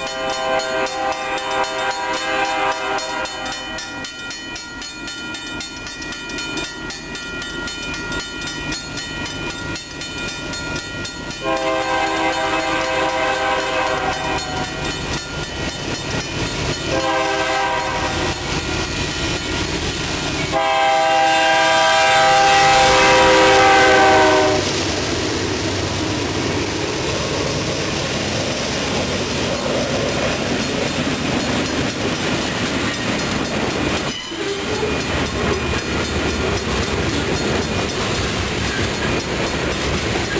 Bye. Let's go.